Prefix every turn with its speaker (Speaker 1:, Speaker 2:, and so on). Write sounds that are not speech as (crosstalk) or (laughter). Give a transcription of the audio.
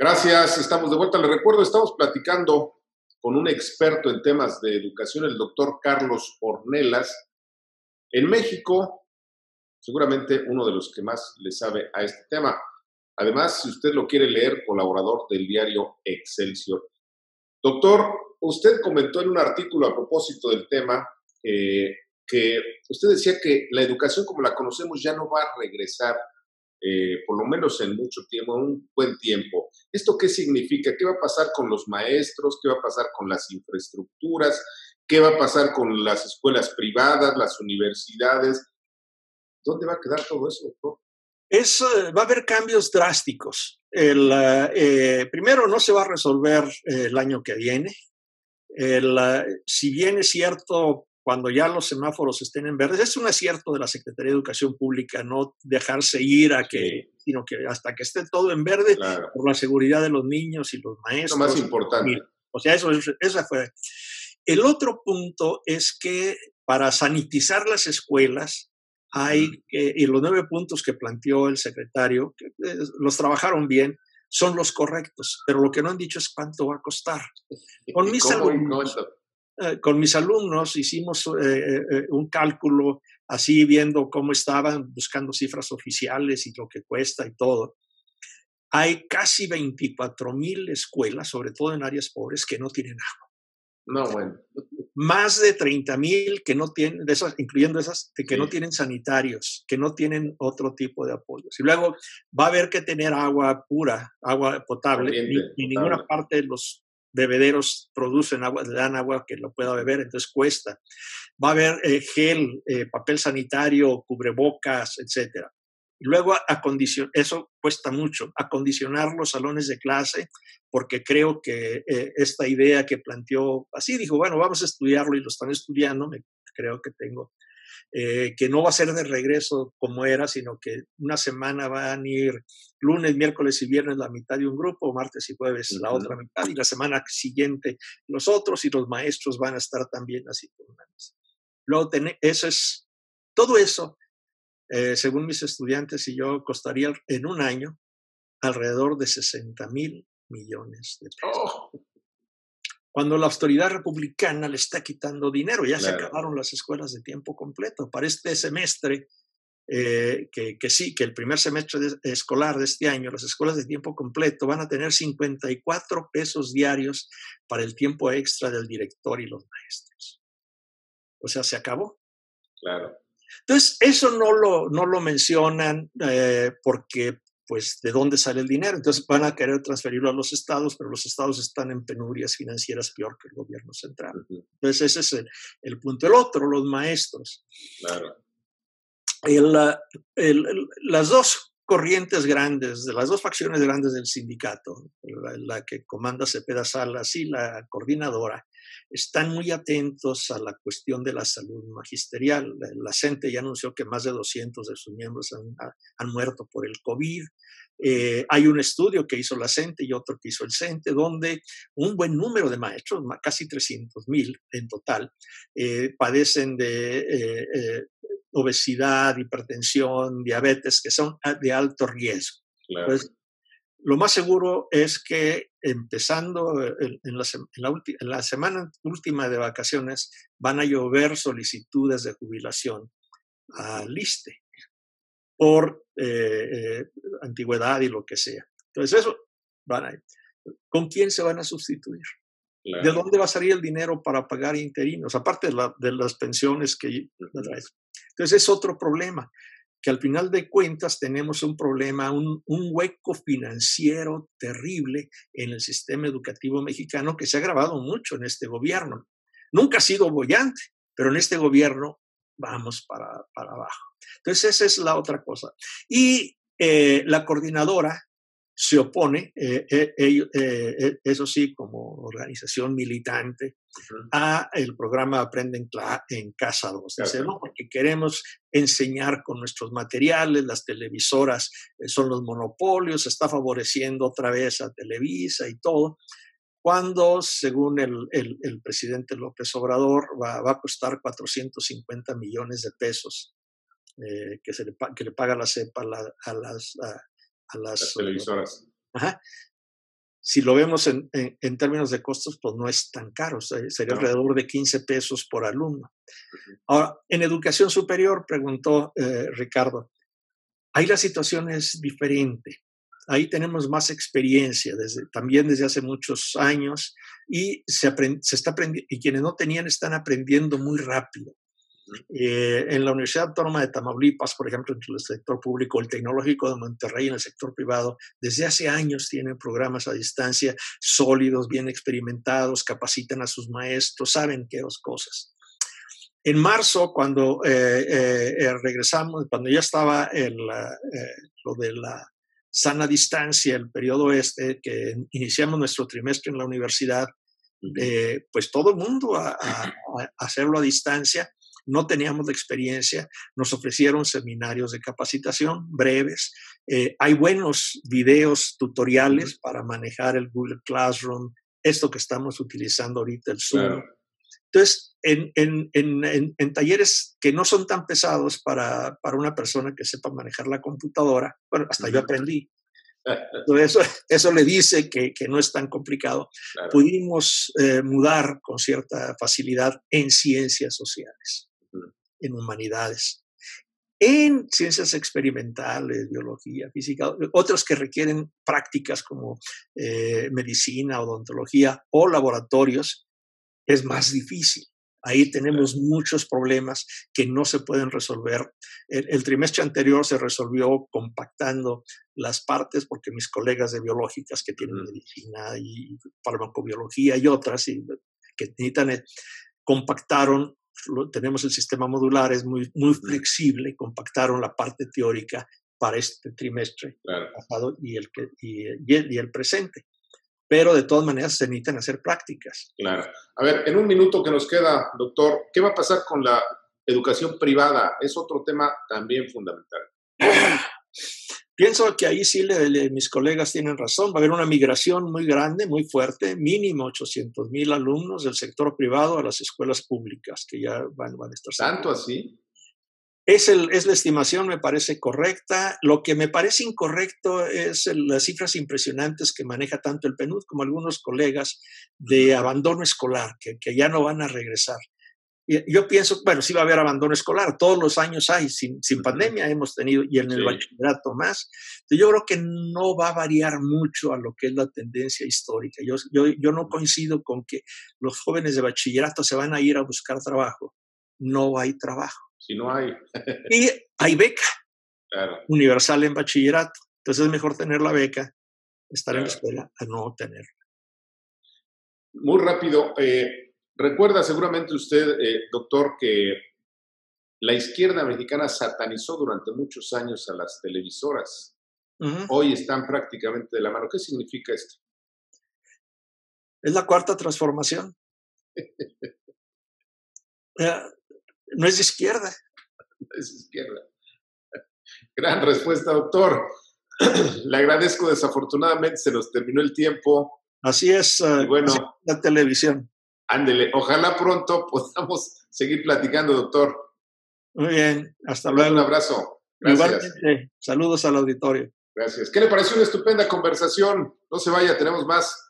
Speaker 1: Gracias, estamos de vuelta. Le recuerdo, estamos platicando con un experto en temas de educación, el doctor Carlos Ornelas. En México, seguramente uno de los que más le sabe a este tema. Además, si usted lo quiere leer, colaborador del diario Excelsior. Doctor, usted comentó en un artículo a propósito del tema eh, que usted decía que la educación como la conocemos ya no va a regresar eh, por lo menos en mucho tiempo, un buen tiempo. ¿Esto qué significa? ¿Qué va a pasar con los maestros? ¿Qué va a pasar con las infraestructuras? ¿Qué va a pasar con las escuelas privadas, las universidades? ¿Dónde va a quedar todo eso, doctor?
Speaker 2: Eh, va a haber cambios drásticos. El, eh, primero, no se va a resolver el año que viene. El, si bien es cierto, cuando ya los semáforos estén en verde. Es un acierto de la Secretaría de Educación Pública no dejarse ir a que, sino que hasta que esté todo en verde por la seguridad de los niños y los maestros.
Speaker 1: Lo más importante.
Speaker 2: O sea, eso, eso fue. El otro punto es que para sanitizar las escuelas hay, y los nueve puntos que planteó el secretario, que, eh, los trabajaron bien, son los correctos, pero lo que no han dicho es cuánto va a costar. (laughs) Con mis alumnos, eh, con mis alumnos hicimos eh, eh, un cálculo así viendo cómo estaban, buscando cifras oficiales y lo que cuesta y todo. Hay casi 24 mil escuelas, sobre todo en áreas pobres, que no tienen agua.
Speaker 1: No, bueno.
Speaker 2: Más de 30 mil que no tienen, de esas, incluyendo esas, que no tienen sanitarios, que no tienen otro tipo de apoyos. Y luego va a haber que tener agua pura, agua potable. en ninguna parte de los bebederos producen agua, le dan agua que lo pueda beber, entonces cuesta. Va a haber eh, gel, eh, papel sanitario, cubrebocas. Y luego acondicionar, eso cuesta mucho, acondicionar los salones de clase, porque creo que eh, esta idea que planteó, así dijo, bueno, vamos a estudiarlo y lo están estudiando, me, creo que tengo eh, que no va a ser de regreso como era, sino que una semana van a ir lunes, miércoles y viernes la mitad de un grupo, martes y jueves la otra mitad, y la semana siguiente los otros, y los maestros van a estar también así Luego, eso es, todo eso, eh, según mis estudiantes y yo, costaría en un año alrededor de 60 mil millones de pesos. Oh cuando la autoridad republicana le está quitando dinero. Ya se acabaron las escuelas de tiempo completo. Para este semestre, eh, que, sí, que el primer semestre escolar de este año, las escuelas de tiempo completo van a tener 54 pesos diarios para el tiempo extra del director y los maestros. O sea, se acabó.
Speaker 1: Claro.
Speaker 2: Entonces, eso no lo, no lo mencionan eh, porque pues de dónde sale el dinero. Entonces van a querer transferirlo a los estados, pero los estados están en penurias financieras peor que el gobierno central. Entonces ese es el, punto. El otro, los maestros.
Speaker 1: Claro.
Speaker 2: las dos corrientes grandes, de las dos facciones grandes del sindicato, la, que comanda Cepeda Salas y la coordinadora, están muy atentos a la cuestión de la salud magisterial. La CENTE ya anunció que más de 200 de sus miembros han, muerto por el COVID. Eh, hay un estudio que hizo la CENTE y otro que hizo el CENTE, donde un buen número de maestros, casi 300 mil en total, eh, padecen de eh, obesidad, hipertensión, diabetes, que son de alto riesgo. lo más seguro es que empezando en la, semana última de vacaciones van a llover solicitudes de jubilación al ISTE por eh, eh, antigüedad y lo que sea. Entonces eso van a ¿Con quién se van a sustituir? ¿De dónde va a salir el dinero para pagar interinos? Aparte de, las pensiones que... Entonces es otro problema que al final de cuentas tenemos un problema, un, hueco financiero terrible en el sistema educativo mexicano que se ha agravado mucho en este gobierno. Nunca ha sido bollante, pero en este gobierno vamos para, abajo. Entonces esa es la otra cosa. Y eh, la coordinadora se opone, eh, eh, eso sí, como organización militante, a el programa Aprende en, Casa 2. Porque queremos enseñar con nuestros materiales, las televisoras son los monopolios, se está favoreciendo otra vez a Televisa y todo, cuando, según el, presidente López Obrador, va, a costar 450 millones de pesos que, se le, que le paga la CEPA a, las a las,
Speaker 1: televisoras.
Speaker 2: Si lo vemos en, términos de costos, pues no es tan caro, sería alrededor de 15 pesos por alumno. Ahora, en educación superior, preguntó eh, Ricardo, ahí la situación es diferente. Ahí tenemos más experiencia, desde, también desde hace muchos años, y se, se está aprendiendo, y quienes no tenían están aprendiendo muy rápido. Eh, en la Universidad Autónoma de Tamaulipas, por ejemplo, entre el sector público, el Tecnológico de Monterrey en el sector privado, desde hace años tienen programas a distancia sólidos, bien experimentados, capacitan a sus maestros, saben qué dos cosas. En marzo, cuando eh, eh, regresamos, cuando ya estaba el, lo de la sana distancia, el periodo este, que iniciamos nuestro trimestre en la universidad, pues todo el mundo a, a, hacerlo a distancia no teníamos la experiencia, nos ofrecieron seminarios de capacitación breves, eh, hay buenos videos tutoriales para manejar el Google Classroom, esto que estamos utilizando ahorita, el Zoom. Entonces, en, en, talleres que no son tan pesados para, para, una persona que sepa manejar la computadora, bueno, hasta yo aprendí. (laughs) Eso, eso le dice que, que no es tan complicado. Pudimos eh, mudar con cierta facilidad en ciencias sociales en humanidades, en ciencias experimentales, biología, física, otros que requieren prácticas como eh, medicina, odontología o laboratorios, es más difícil. Ahí tenemos muchos problemas que no se pueden resolver. El, trimestre anterior se resolvió compactando las partes porque mis colegas de biológicas que tienen medicina y farmacobiología y otras y que necesitan, eh, compactaron tenemos el sistema modular, es muy, muy flexible, compactaron la parte teórica para este trimestre pasado y el, que, y, y, el, presente. Pero de todas maneras se necesitan hacer prácticas.
Speaker 1: Claro. A ver, en un minuto que nos queda, doctor, ¿qué va a pasar con la educación privada? Es otro tema también fundamental.
Speaker 2: Pienso que ahí sí mis colegas tienen razón. Va a haber una migración muy grande, muy fuerte, mínimo 800 mil alumnos del sector privado a las escuelas públicas, que ya van, van a estar.
Speaker 1: ¿Tanto así?
Speaker 2: Es, el, es la estimación, me parece correcta. Lo que me parece incorrecto es las cifras impresionantes que maneja tanto el PNUD como algunos colegas de abandono escolar, que, que ya no van a regresar yo pienso, bueno, sí va a haber abandono escolar, todos los años hay, sin, sin pandemia hemos tenido, y en el bachillerato más. Entonces yo creo que no va a variar mucho a lo que es la tendencia histórica. Yo, yo, yo no coincido con que los jóvenes de bachillerato se van a ir a buscar trabajo. No hay trabajo.
Speaker 1: Si no hay.
Speaker 2: y hay beca universal en bachillerato. Entonces es mejor tener la beca, estar en la escuela, a no tenerla.
Speaker 1: Muy rápido, eh, Recuerda seguramente usted, eh, doctor, que la izquierda mexicana satanizó durante muchos años a las televisoras. Hoy están prácticamente de la mano. ¿Qué significa esto?
Speaker 2: Es la cuarta transformación. (laughs) no es de izquierda.
Speaker 1: No es de izquierda. (laughs) Gran respuesta, doctor. (clears throat) Le agradezco. Desafortunadamente se nos terminó el tiempo.
Speaker 2: Así es. Uh, bueno, la televisión.
Speaker 1: Ándele, ojalá pronto (laughs) podamos seguir platicando, doctor.
Speaker 2: Muy bien, hasta luego.
Speaker 1: Un abrazo. Gracias.
Speaker 2: saludos al auditorio.
Speaker 1: Gracias. ¿Qué le pareció una estupenda conversación? No se vaya, tenemos más.